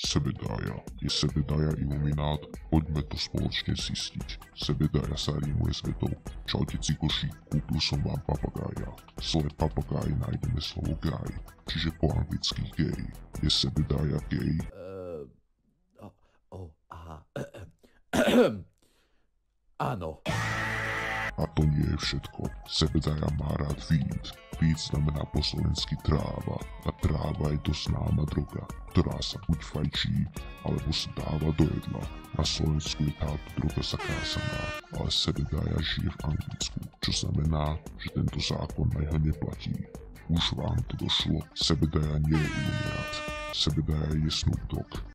Sebedája. Je sebedája iluminát? Poďme to spoločne zistiť. Sebedája sa rímuje s vetou. Čaute cikoši, kúpil som vám papagája. V slove papagáj nájdeme slovo gay, čiže po anglicky gay. Je sebedája gay? Uh, oh, oh, aha. Áno. A to nie je všetko. Sebedaja má rád feed. Feed znamená po slovensky tráva. A tráva je to známa droga, ktorá sa buď fajčí, alebo sa dáva do jedla. Na Slovensku je táto droga zakázaná, ale Sebedaja žije v Anglicku, čo znamená, že tento zákon na jeho neplatí. Už vám to došlo, Sebedaja nie je iluminát. Sebedaja je Snoop Dogg.